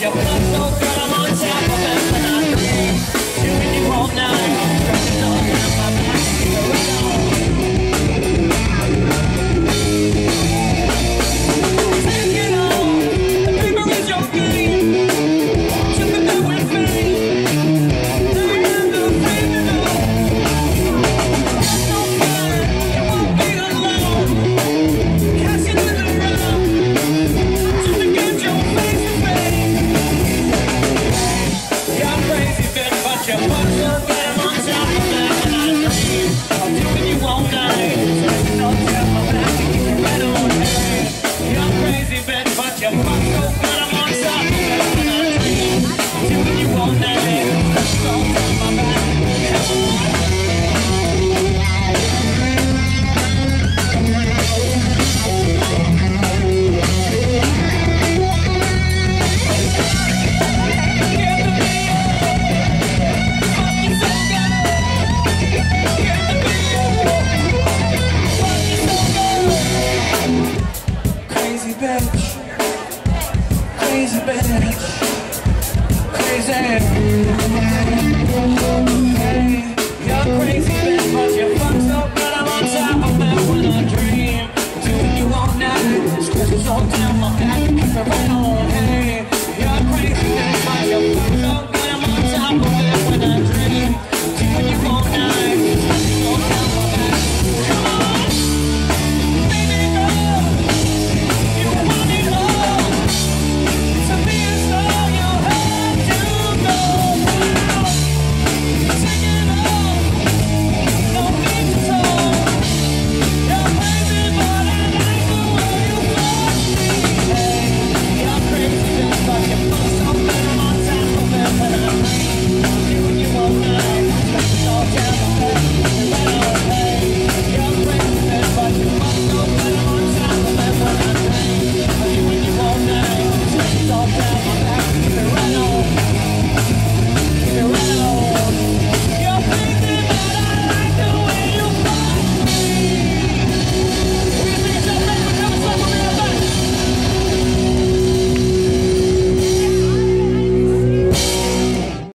Yo, crazy bitch, crazy bitch crazy. You're crazy.